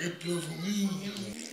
it doesn't mean.